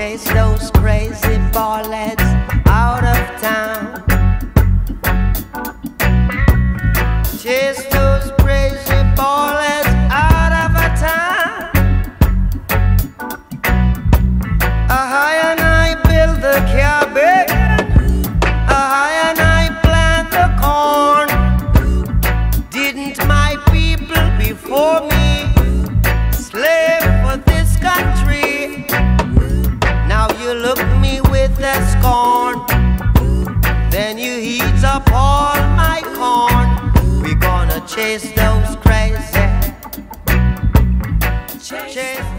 chase those crazy ballads out of town. Chase eats up all my corn. We're gonna chase those crazy. Chase.